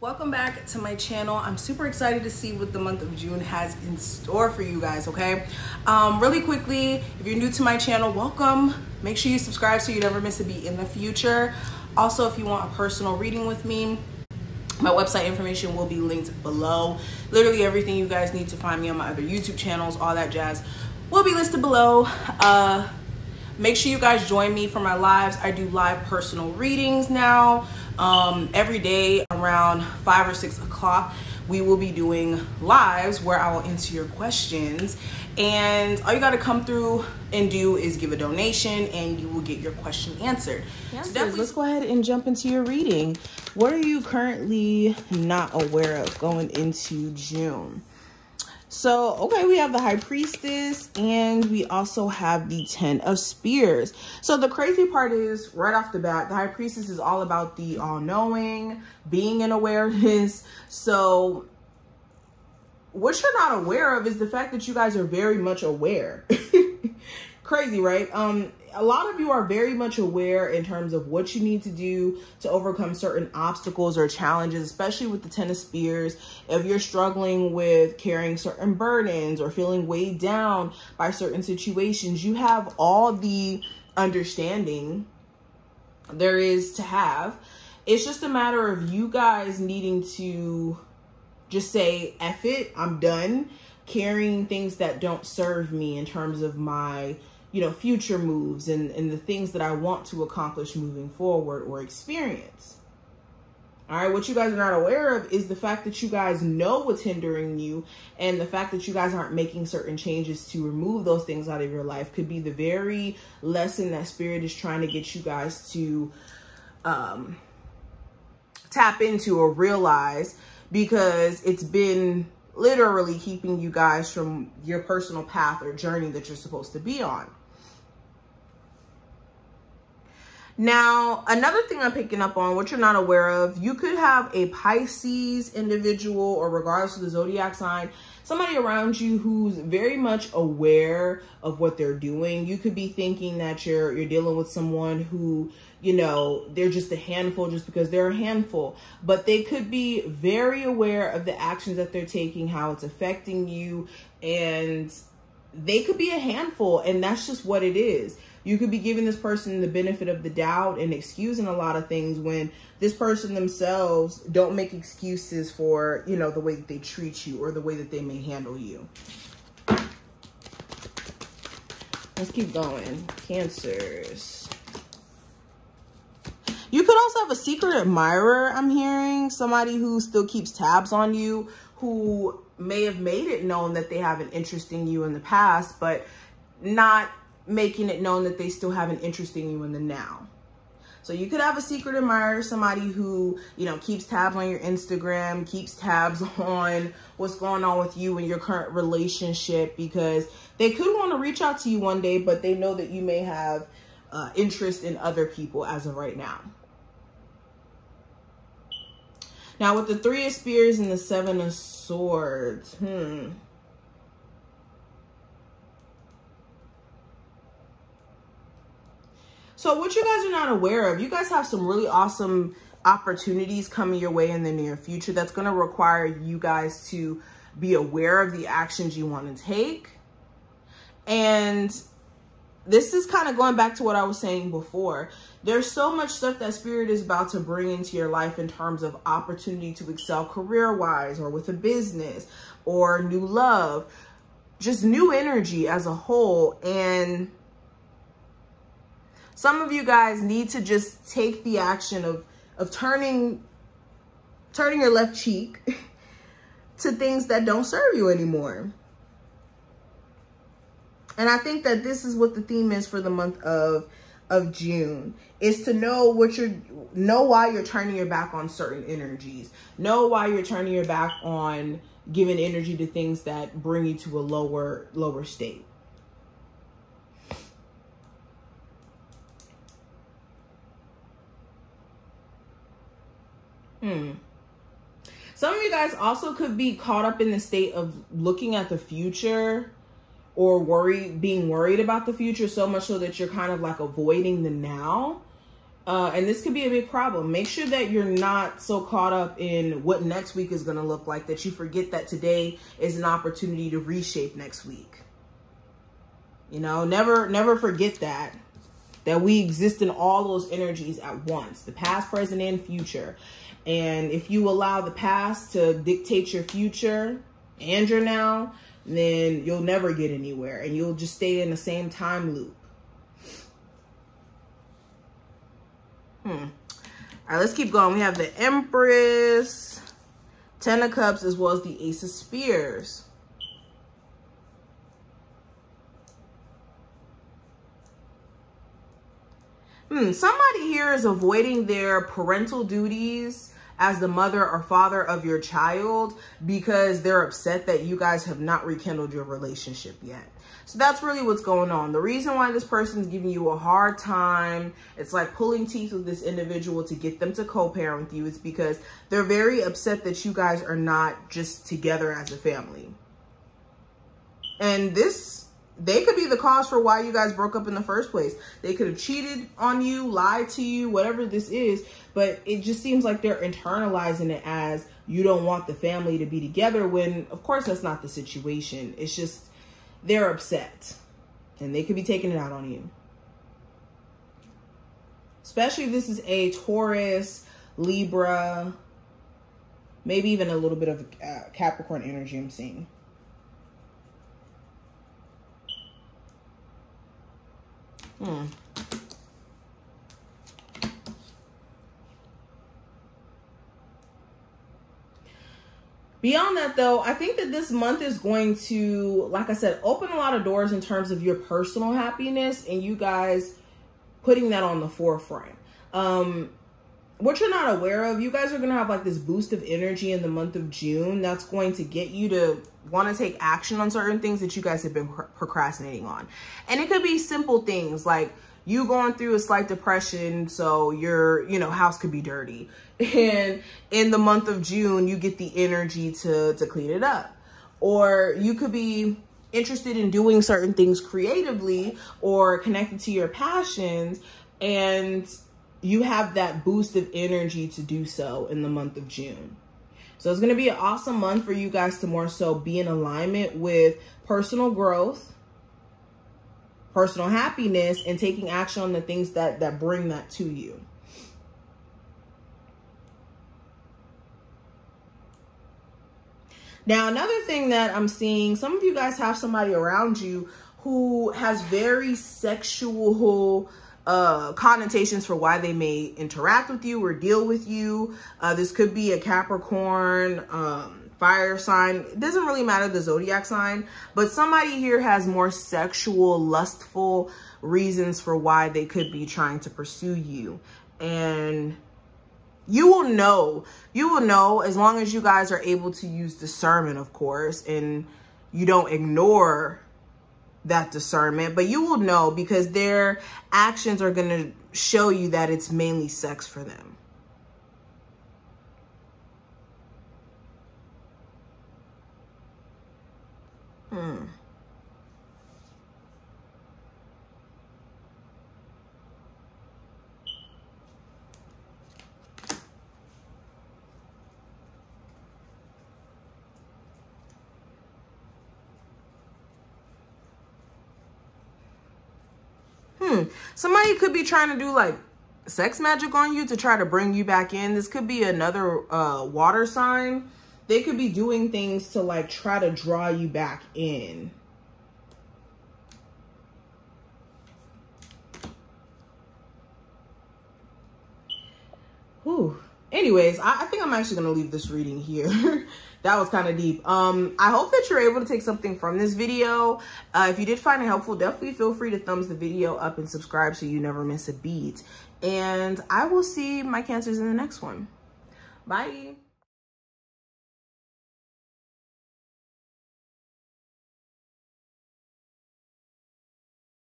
Welcome back to my channel. I'm super excited to see what the month of June has in store for you guys, okay? Um, really quickly, if you're new to my channel, welcome. Make sure you subscribe so you never miss a beat in the future. Also, if you want a personal reading with me, my website information will be linked below. Literally everything you guys need to find me on my other YouTube channels, all that jazz, will be listed below. Uh, make sure you guys join me for my lives. I do live personal readings now um, every day around five or six o'clock we will be doing lives where I will answer your questions. And all you got to come through and do is give a donation and you will get your question answered. Yes, so let's go ahead and jump into your reading. What are you currently not aware of going into June? So, okay, we have the High Priestess and we also have the Ten of Spears. So the crazy part is right off the bat, the High Priestess is all about the all-knowing, being in awareness. So what you're not aware of is the fact that you guys are very much aware. crazy, right? Um, a lot of you are very much aware in terms of what you need to do to overcome certain obstacles or challenges, especially with the Ten of Spears. If you're struggling with carrying certain burdens or feeling weighed down by certain situations, you have all the understanding there is to have. It's just a matter of you guys needing to just say, F it, I'm done carrying things that don't serve me in terms of my you know, future moves and, and the things that I want to accomplish moving forward or experience. All right, what you guys are not aware of is the fact that you guys know what's hindering you and the fact that you guys aren't making certain changes to remove those things out of your life could be the very lesson that spirit is trying to get you guys to um, tap into or realize because it's been literally keeping you guys from your personal path or journey that you're supposed to be on. Now, another thing I'm picking up on, what you're not aware of, you could have a Pisces individual or regardless of the zodiac sign, somebody around you who's very much aware of what they're doing. You could be thinking that you're you're dealing with someone who, you know, they're just a handful just because they're a handful, but they could be very aware of the actions that they're taking, how it's affecting you, and they could be a handful and that's just what it is you could be giving this person the benefit of the doubt and excusing a lot of things when this person themselves don't make excuses for, you know, the way that they treat you or the way that they may handle you. Let's keep going. Cancers. You could also have a secret admirer, I'm hearing. Somebody who still keeps tabs on you, who may have made it known that they have an interest in you in the past, but not making it known that they still have an interest in you in the now. So you could have a secret admirer, somebody who, you know, keeps tabs on your Instagram, keeps tabs on what's going on with you in your current relationship because they could want to reach out to you one day, but they know that you may have uh, interest in other people as of right now. Now with the Three of Spears and the Seven of Swords, hmm. So what you guys are not aware of, you guys have some really awesome opportunities coming your way in the near future that's going to require you guys to be aware of the actions you want to take. And this is kind of going back to what I was saying before. There's so much stuff that spirit is about to bring into your life in terms of opportunity to excel career-wise or with a business or new love, just new energy as a whole. And some of you guys need to just take the action of, of turning, turning your left cheek to things that don't serve you anymore. And I think that this is what the theme is for the month of of June is to know what you're know why you're turning your back on certain energies. Know why you're turning your back on giving energy to things that bring you to a lower lower state. Hmm. Some of you guys also could be caught up in the state of looking at the future or worry being worried about the future so much so that you're kind of like avoiding the now Uh, and this could be a big problem. Make sure that you're not so caught up in what next week is going to look like that you forget that today is an opportunity to reshape next week. You know, never, never forget that, that we exist in all those energies at once, the past, present, and future. And if you allow the past to dictate your future and your now, then you'll never get anywhere and you'll just stay in the same time loop. Hmm. All right, let's keep going. We have the Empress, Ten of Cups, as well as the Ace of Spears. Hmm, somebody here is avoiding their parental duties as the mother or father of your child because they're upset that you guys have not rekindled your relationship yet. So that's really what's going on. The reason why this person's giving you a hard time, it's like pulling teeth with this individual to get them to co-parent with you is because they're very upset that you guys are not just together as a family. And this they could be the cause for why you guys broke up in the first place. They could have cheated on you, lied to you, whatever this is, but it just seems like they're internalizing it as you don't want the family to be together when of course that's not the situation. It's just they're upset and they could be taking it out on you. Especially if this is a Taurus, Libra, maybe even a little bit of uh, Capricorn energy I'm seeing. Hmm. Beyond that, though, I think that this month is going to, like I said, open a lot of doors in terms of your personal happiness and you guys putting that on the forefront. Um, what you're not aware of, you guys are going to have like this boost of energy in the month of June that's going to get you to want to take action on certain things that you guys have been procrastinating on. And it could be simple things like you going through a slight depression, so your, you know, house could be dirty. And in the month of June, you get the energy to, to clean it up. Or you could be interested in doing certain things creatively or connected to your passions and you have that boost of energy to do so in the month of June. So it's going to be an awesome month for you guys to more so be in alignment with personal growth, personal happiness, and taking action on the things that, that bring that to you. Now, another thing that I'm seeing, some of you guys have somebody around you who has very sexual uh, connotations for why they may interact with you or deal with you. Uh, this could be a Capricorn, um, fire sign. It doesn't really matter the zodiac sign, but somebody here has more sexual, lustful reasons for why they could be trying to pursue you. And you will know, you will know as long as you guys are able to use discernment, of course, and you don't ignore that discernment, but you will know because their actions are going to show you that it's mainly sex for them. Hmm. Hmm, somebody could be trying to do like sex magic on you to try to bring you back in. This could be another uh, water sign. They could be doing things to like try to draw you back in. Whew. Anyways, I, I think I'm actually going to leave this reading here. that was kind of deep. Um, I hope that you're able to take something from this video. Uh, if you did find it helpful, definitely feel free to thumbs the video up and subscribe so you never miss a beat. And I will see my cancers in the next one. Bye.